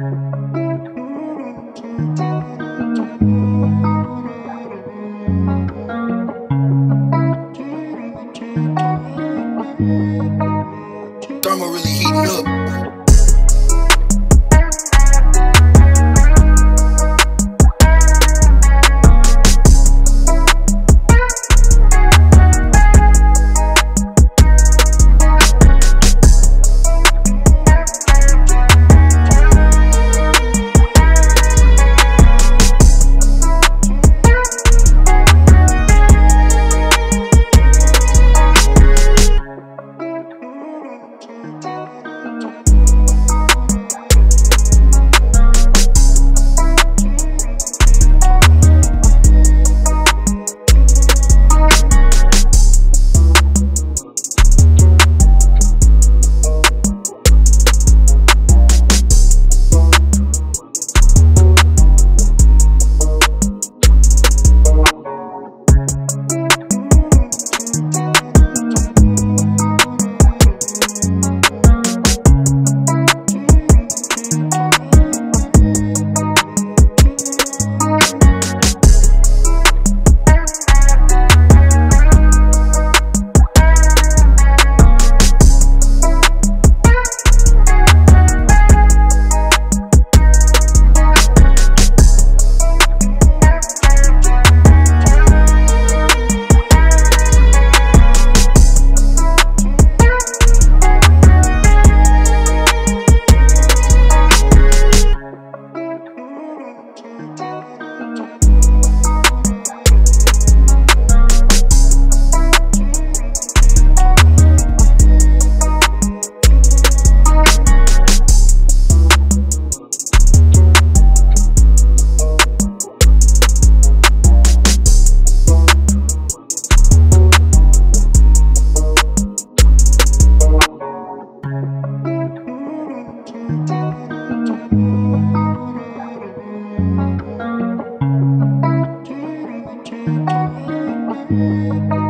Thermal really heating up. Thank you.